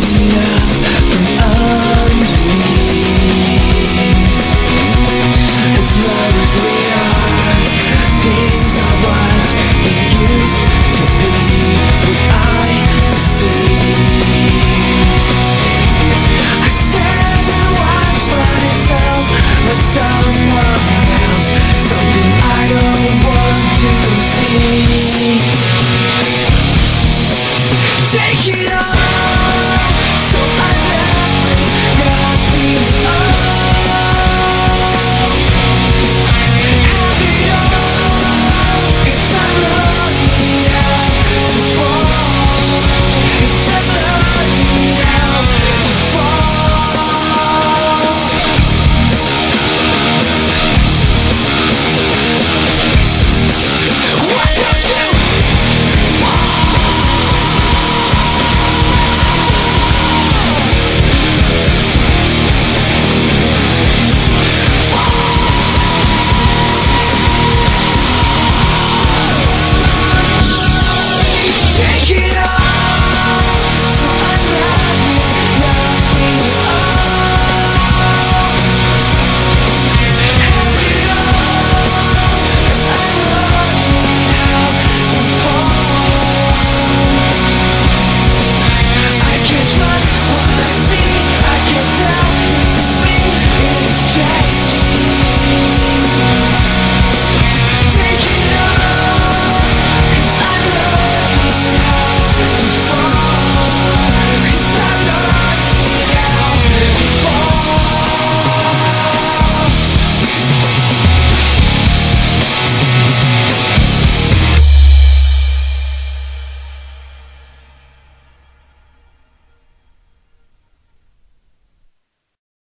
now